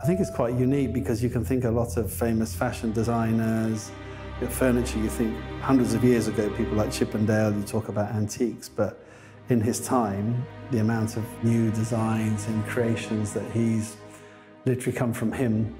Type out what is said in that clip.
I think it's quite unique because you can think a lot of famous fashion designers, furniture, you think hundreds of years ago, people like Chippendale, you talk about antiques, but in his time, the amount of new designs and creations that he's literally come from him